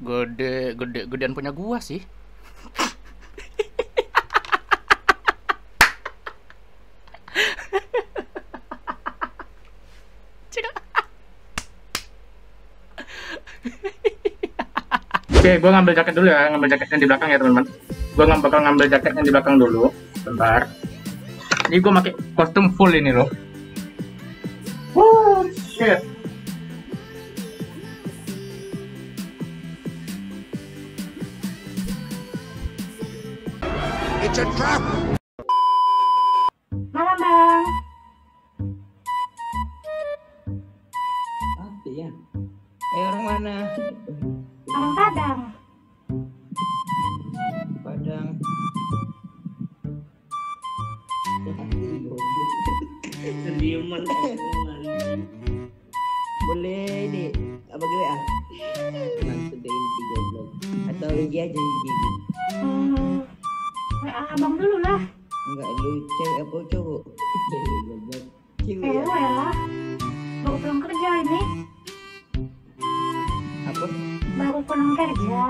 Gede, gede, gedean punya gua sih. Oke, gue ngambil jaket dulu ya, ngambil jaket yang di belakang ya teman-teman. Gue nggak bakal ngambil jaket yang di belakang dulu, bentar. Ini gue pakai kostum full ini loh. cracker? Baru pulang kerja.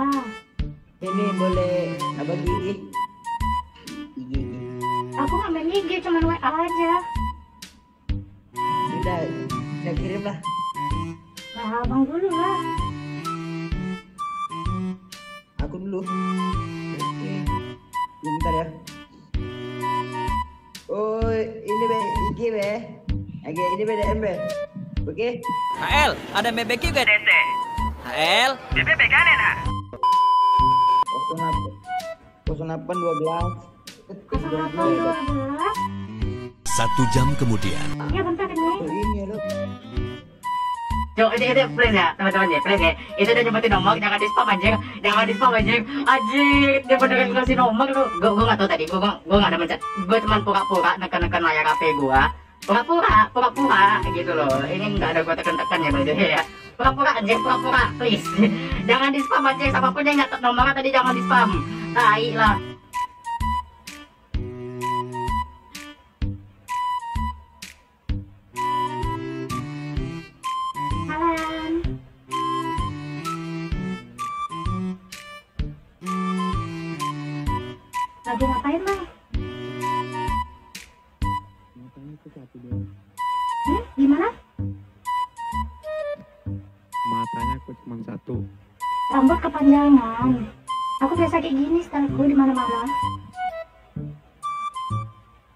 Ini boleh apa gigi? Gigi. Aku nggak main IG, cuman WA aja. Udah, udah kirim lah. Nah, abang dulu lah. Aku dulu. Oke. Bentar ya. Oh, ini be, IG be. Agak ini be DM be. Oke. HL, ada BBQ gak Tete? HL? BBB kan enak? 08 08 12 0812. Satu jam kemudian. Ya bentar ini. Cok, ini, ini please ya, teman-teman ya, please ya. Itu udah nyebutin nomor, jangan di spam anjing. Jangan di spam anjing. Anjing, dia beneran ngasih nomor lu. Gue gue gak tau tadi, gue gue gak ada mencet. Gue cuma pura-pura neken-neken layar HP gue. Pura-pura, pura-pura gitu loh. Ini nggak ada gue tekan-tekan ya, by the way ya. Pura-pura anjing, pura-pura, please. jangan di spam anjing, siapa pun yang nyatet nomornya tadi jangan di spam. Tai lah. Lagi ngapain bang? Kepanjangan. Aku biasa kayak gini stylku di mana-mana.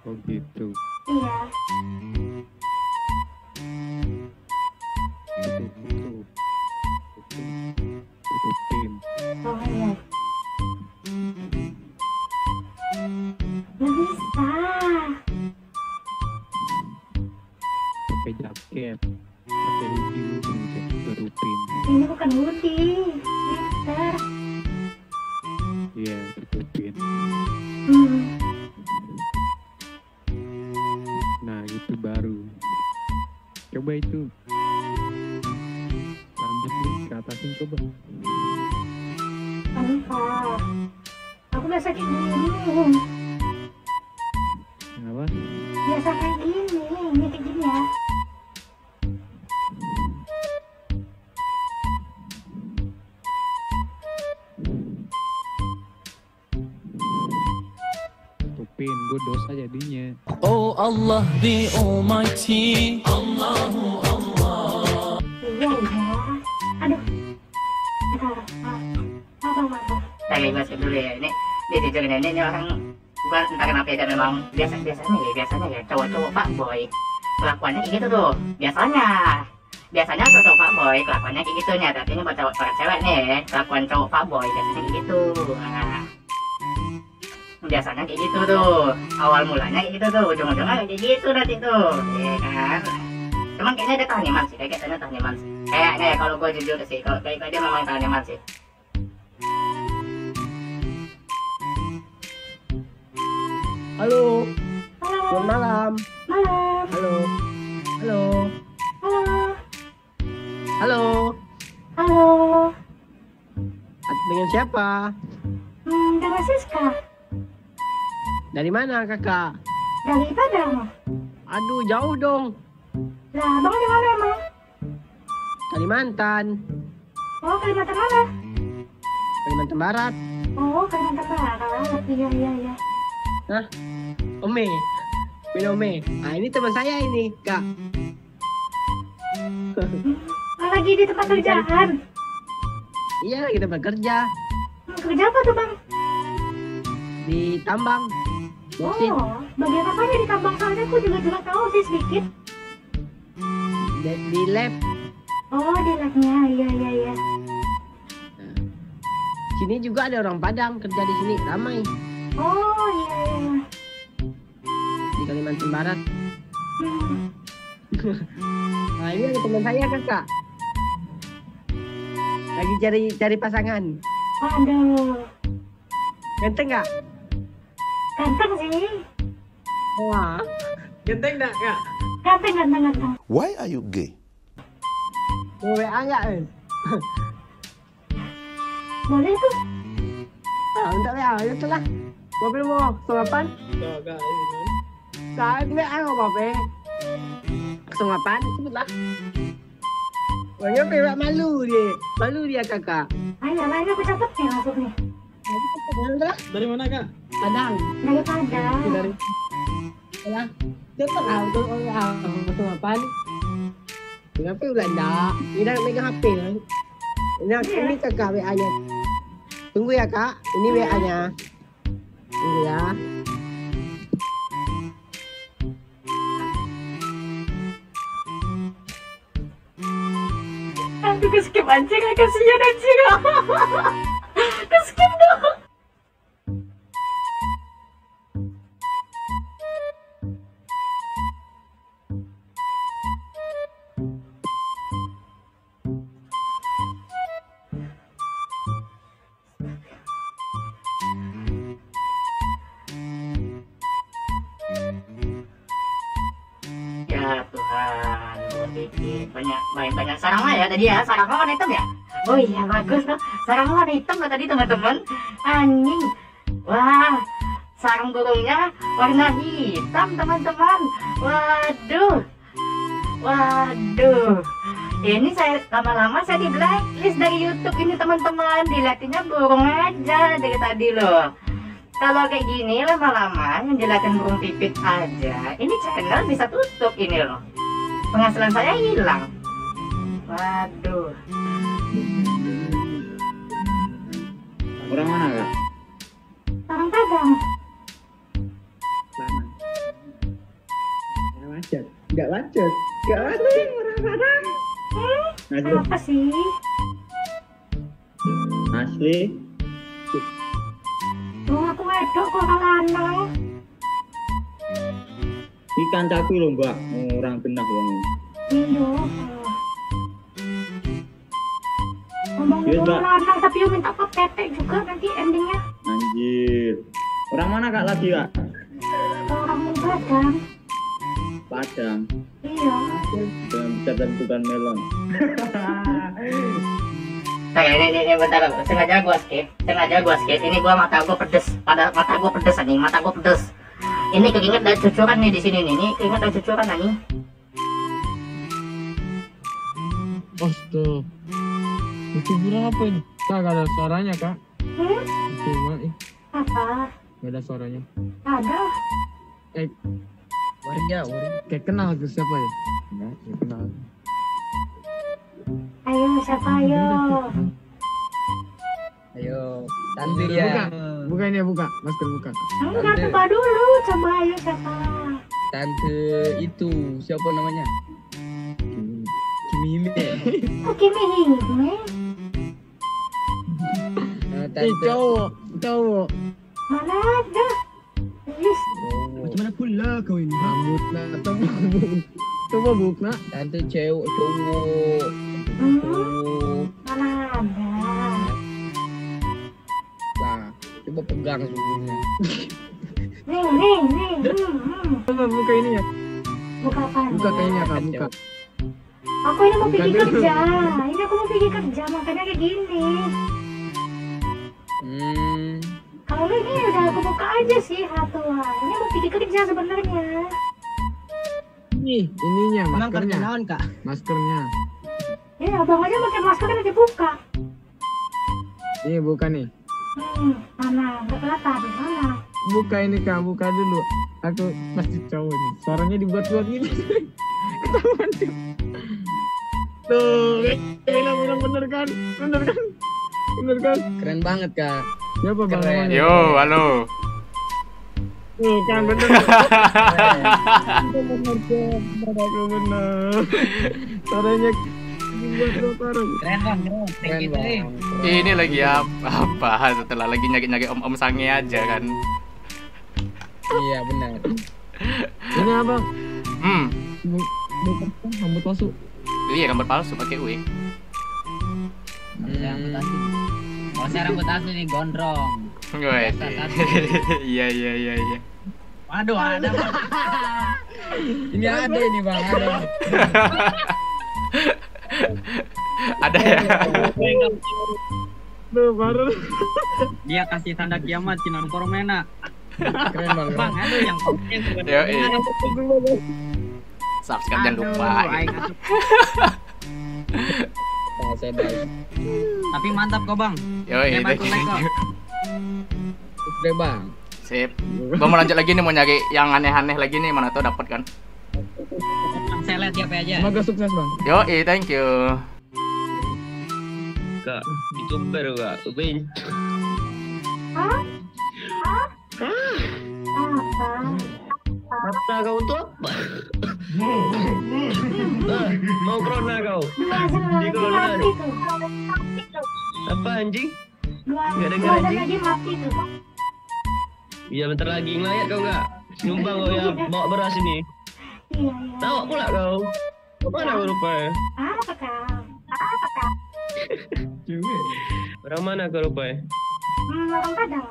oh gitu Iya. tutupin Oh iya. Gak bisa. pakai jaket Ini bukan iya Hmm. nah itu baru. Coba itu. Rambut ke atasin coba. Aku biasa kayak gini. Gue dosa jadinya Oh Allah the Almighty Iya iya. Aduh. Ah. Gue skip dulu ya. Ini dia jujur ini, ini orang gua entah kenapa ya dan memang biasa biasanya ya biasanya ya cowok-cowok pak boy kelakuannya kayak gitu tuh biasanya biasanya cowok pak boy kelakuannya kayak gitu nih tapi ini buat cowok cewek nih kelakuan cowok pak boy biasanya kayak gitu nah, biasanya kayak gitu tuh awal mulanya kayak gitu tuh ujung-ujungnya kayak gitu nanti tuh ya kan cuman kayaknya dia tahniman sih kayak kayaknya tahniman sih kayaknya ya kalau gue jujur sih kalau kayak dia memang tahniman sih Halo, Halo. selamat malam. Malam. Halo. Halo. Halo. Halo. Halo. Dengan siapa? Hmm, dengan Siska. Dari mana kakak? Dari Padang. Aduh jauh dong. Lah, abang di mana emang? Kalimantan. Oh, Kalimantan mana? Kalimantan Barat. Oh, Kalimantan Barat. Iya, iya, iya. Ome. Min Ome. Nah ini teman saya ini kak. Oh, lagi di tempat kerjaan. Iya kita bekerja Hmm, Kerja apa tuh, Bang? di tambang. Boksit. Oh, bagian apanya di tambang soalnya aku juga juga tahu sih sedikit. Di, di lab. Oh, di labnya. Iya, iya, iya. Sini juga ada orang Padang kerja di sini ramai Oh, iya, iya. di Kalimantan Barat. Hmm. Nah ini ada teman saya kakak. Lagi cari cari pasangan. Aduh, Ganteng nggak? Ganteng sih. Wah. Ganteng nggak kak? Ganteng, ganteng, ganteng. Why are you gay? Mau WA nggak kan? Boleh tuh. Ah, untuk WA ya telah. Mobil mau delapan? Saat WA mau apa? delapan sebutlah. Pokoknya pewak malu dia. Malu dia kakak. Ayo, ayo aku catat nih langsung nih. Udah, Dari mana kak? Padang. Dari Padang. Dari Alah, dia tahu tuh orang delapan. Kenapa udah enggak? Ini dah megang HP? Ini, ini kakak WA-nya. Tunggu ya kak, ini WA-nya. Tunggu ya. Ke skip anjing, kasihan anjing. ke skip dong. Pikir banyak banyak banyak sarang lah ya tadi ya, sarang warna hitam ya? Oh iya bagus tuh, sarang warna hitam loh tadi teman-teman. Anjing, wah sarang burungnya warna hitam teman-teman. Waduh, waduh. Ini saya lama-lama saya di blacklist dari YouTube ini teman-teman. Dilihatinnya burung aja dari tadi loh. Kalau kayak gini lama-lama yang dilihatin burung pipit aja, ini channel bisa tutup ini loh. Penghasilan saya hilang. Waduh. Orang mana kak? Orang Padang. Lama. Nggak macet. Nggak macet. Nggak macet. Orang-orang. Hmm, Asli. apa sih? Asli. Oh, aku wedok kok orang lanang. Ikan cakuy loh mbak. Orang genah wong. Iya. Ngomong Iya, Mbak. orang lanang tapi yang minta pot tetek juga nanti endingnya Anjir. Orang mana kak lagi kak? orang Padang. Padang. Iya. Dengan ketentukan melon. Kayak ini, ini, ini bentar, sengaja gua skip, sengaja gua skip. Ini gua mata gua pedes, pada mata gua pedes anjing, mata gua pedes. Ini keringet dari cucuran nih di sini nih, ini keringet dari cucuran anjing. Astaga. Itu bilang apa ini? Kak, gak ada suaranya, Kak. Hmm? Cuma, eh, Apa? gak ada suaranya. Ada. Warga, warga. Kayak kenal ke siapa ya? Enggak, ya kenal. Ayo siapa ayo? Ayo. Tante Buka, ya, buka ini ya, buka. Masker buka. Enggak coba dulu, coba ayo siapa? tante itu siapa namanya? Kimi. Kimi Hime. Oh Kimi Hime? Eh, Eh, tante. cowok, cowok. Mana ada? Yes. Oh, Macam mana pula kau ini? Rambut nak, coba buk. Coba buk nak. tante cewek cowok. Hmm, Oh, mana ada? lah. Coba pegang sungguhnya. Nih, nih, nih. Coba buka ini ya. Buka apa? Buka kayaknya, Kak, buka. Aku ini mau pergi dulu. kerja. Ini aku mau pergi kerja, makanya kayak gini. Sih satu. Ini mau pergi kerja sebenarnya. Nih, ininya, maskernya. naon kak? Maskernya. Ya, abang aja pakai masker kan dibuka. Ini buka nih. Hmm, mana? Gak kelihatan. Mana? Buka ini kak, buka dulu. Aku pasti cowok nih. Suaranya dibuat-buat gitu. Ketahuan tuh. Tuh, bilang bilang bener kan? Bener kan? Bener kan? Keren banget kak. Siapa bang? Yo, halo. Tuh kan bener. bener. Suaranya. Keren bang, keren. Bang. Ini lagi ya apa setelah lagi nyari-nyari om-om sange aja kan. Iya benar. Ini apa? Hmm. Rambut palsu. Iya gambar palsu pakai wig. Saya rambut asli. Kalau saya rambut asli nih gondrong. Gue Iya iya iya iya. Waduh, ada. Ini ada ini bang. Ada. Ada ya. Tuh baru. Dia kasih tanda kiamat Kinan Koromena. Keren bang. Bang, aduh yang komen. Yo, iya. Subscribe jangan lupa. Tapi mantap kok bang. Yo, iya. bantu like Udah bang. Sip. Gua mau lanjut lagi nih mau nyari yang aneh-aneh lagi nih mana tau dapat kan. Saya lihat siapa aja. Semoga sukses bang. Yo, eh, thank you. Kak, youtuber kak, Ubin. Hah? Hah? Apa? Mata kau tuh apa? Ah, mau corona kau? Di tuh. Apa anjing? Dua jam anjing. Iya bentar lagi ngelayat kau nggak? Nyumbang kau ya bawa beras ini. Iya, iya. Tahu pula kau. Mana kau rupanya? Apa kau? Apa kau? Orang mana kau rupanya? Hmm, orang Padang.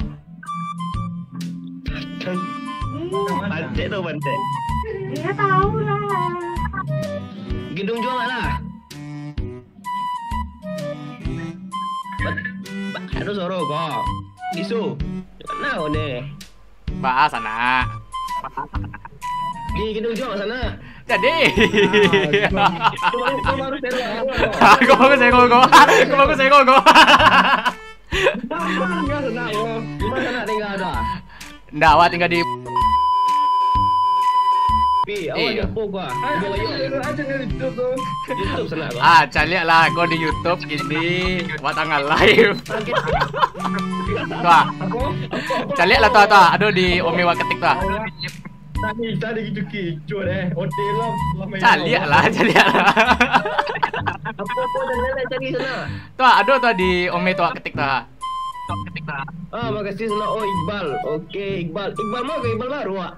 Iya, Pantai tau pantai. iya tahu lah. Gedung jual lah. Aduh soro kok. Isu. Mana ni? Mbak sana. Di gedung jual sana. Jadi. Aku bagus saya kok. Aku bagus saya kok. Tinggal sana sana tinggal ada? Nggak, awak tinggal di Pi, awak Iya. jumpa gua. Bawa yuk. YouTube sana kau. Ah, cari lah kau di YouTube gini buat tanggal live. Tuh, ah. cari lah tuh tuh. Aduh di Omi Wak ketik tuh. ah. Tadi tadi gitu kicu deh. Hotel lah. Cari lah, cari lah. Apa apa dan nenek cari sana. Tuh, ah, aduh tuh di Omi tuh Wak ketik tuh. Ah. Ah, makasih sana. Oh, Iqbal. Oke, Iqbal. Iqbal mau ke Iqbal baru, Wak.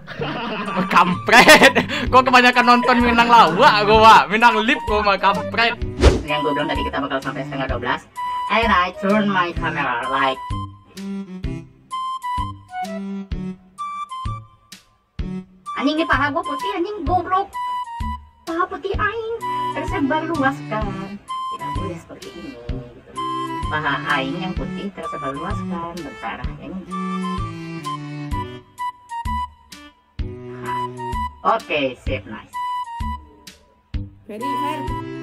Oh, kampret. Gua kebanyakan nonton Minang lawak gua, Minang lip gua mah kampret. Yang gua bilang tadi kita bakal sampai setengah 12. And I turn my camera like Anjing di paha gua putih, anjing goblok. Paha putih aing tersebar luas kan. tidak boleh seperti ini. Paha aing yang putih tersebar luas kan berdarah ini. Oke, sip nice. Ferry, Fer.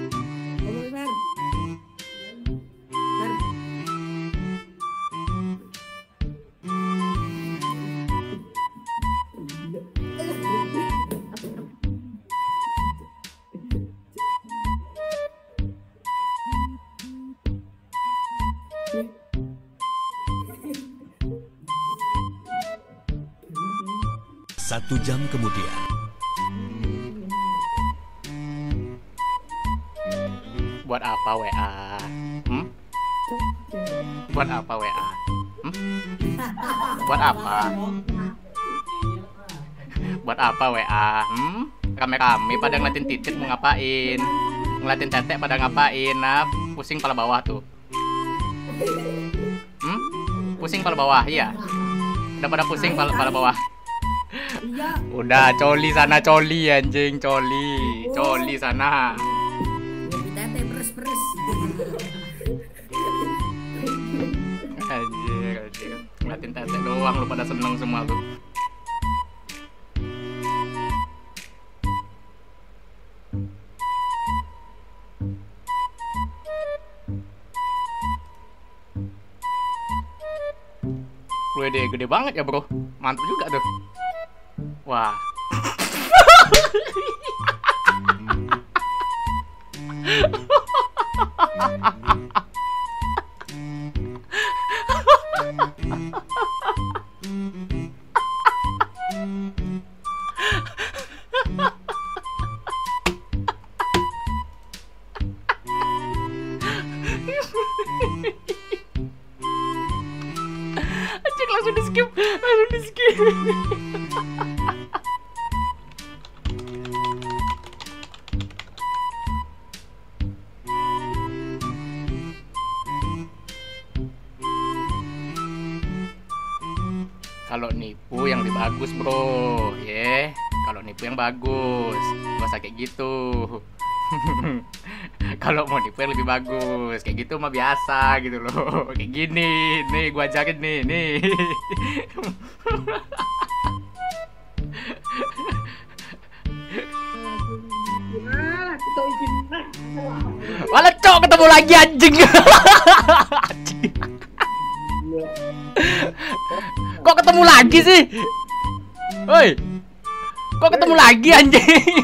Satu jam kemudian. buat apa WA? Hmm? Buat apa WA? Hmm? Buat apa? Buat apa WA? Hmm? Kami-kami pada ngeliatin titik mau ngapain? Ngeliatin tetek pada ngapain? Nah, pusing pala bawah tuh. Hmm? Pusing pala bawah, iya. Udah pada pusing pala, pala bawah. Udah, coli sana coli anjing, coli. Coli sana. Anjir, anjir. Ngeliatin tetek doang lu pada seneng semua lu. Wede, gede banget ya bro. Mantap juga tuh. Wah. Cek bro, ya. Kalau nipu yang bagus, gak usah kayak gitu. Kalau mau nipu yang lebih bagus, kayak gitu mah biasa gitu loh. Kayak gini, nih gua ajarin nih, nih. Alah, kita izin. Malah cok ketemu lagi anjing. Anjing. Kok ketemu lagi sih? Woi. Kok ketemu lagi anjing?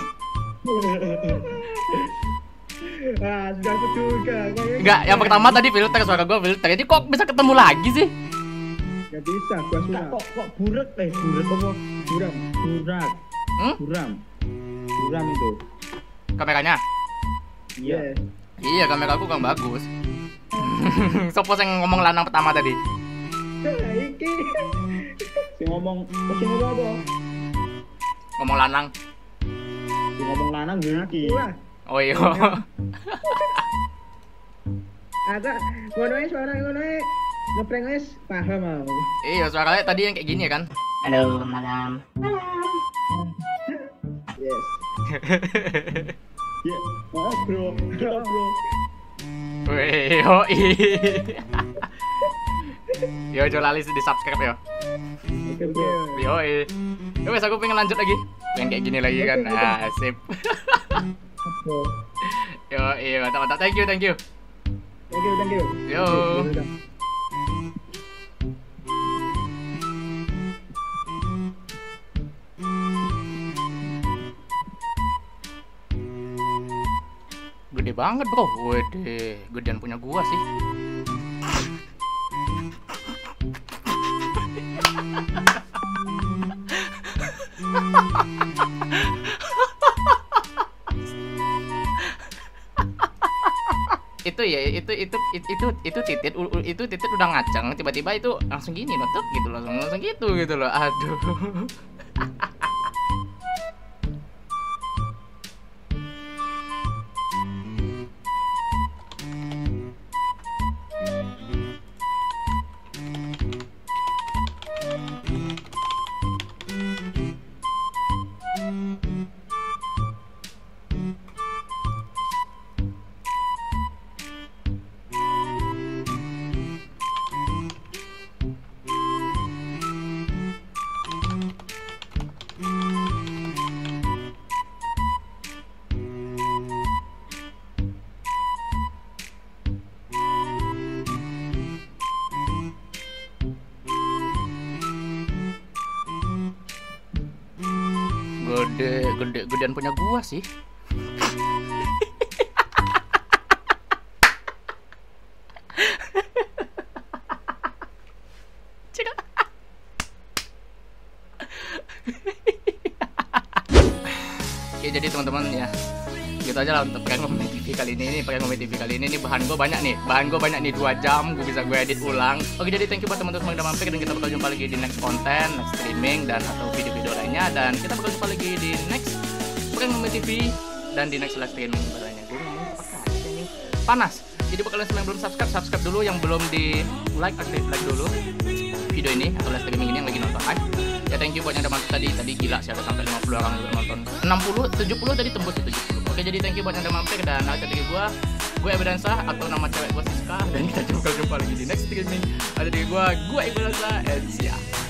Ah, sudah aku juga. Enggak, yang pertama tadi filter suara gua filter. Jadi kok bisa ketemu lagi sih? Gak bisa, gua sudah. Kok kok buret eh buret apa? Buram, burak. Hmm? Buram. Buram itu. Kameranya? Iya. Iya, kamera aku kan bagus. Sopo yang ngomong lanang pertama tadi? Iki. Si ngomong, oh, si ngomong apa? Ngomong lanang. Si ngomong lanang gini. Wah, Oh iya. ada ngono ae suara ngono ae. Ngeprank wis paham aku. iya, suaranya tadi yang kayak gini ya kan? Halo, malam. Yes. Ya, maaf bro. Bro. Yo, coba lalis di subscribe yo. Bro. Yoi. Ya wes aku pengen lanjut lagi. Pengen kayak gini lagi kan. Nah, sip. Yo, iya, mantap, mantap. Thank you, thank you. Thank you, thank you. Yo. Gede banget, Bro. Wede, gedean punya gua sih. Ya itu itu itu itu, itu titit itu titit udah ngaceng tiba-tiba itu langsung gini notok gitu langsung langsung gitu gitu loh aduh gede gede gedean punya gua sih. Oke jadi teman-teman ya gitu aja lah untuk prank Kali ini nih prank Ngomong TV kali ini. Nih bahan gue banyak nih. Bahan gue banyak nih dua jam. Gue bisa gue edit ulang. Oke jadi thank you buat teman-teman yang udah mampir. Dan kita bakal jumpa lagi di next konten next streaming dan atau video-video lainnya. Dan kita bakal jumpa lagi di next prank Ngomong TV dan di next live streaming lainnya gue aja nih. Panas. Jadi buat kalian yang belum subscribe subscribe dulu. Yang belum di like aktif like dulu. Video ini atau live streaming ini yang lagi nonton live ya thank you buat yang udah mampir tadi. Tadi gila sih ada sampai 50 orang yang nonton. 60 70 tadi tembus 70 oke jadi thank you buat yang udah mampir dan ada dari gua. Gue Ebedansa atau nama cewek gue Siska. Dan kita jumpa jumpa lagi di next streaming. Ada dari gua gue Ebedansa and see ya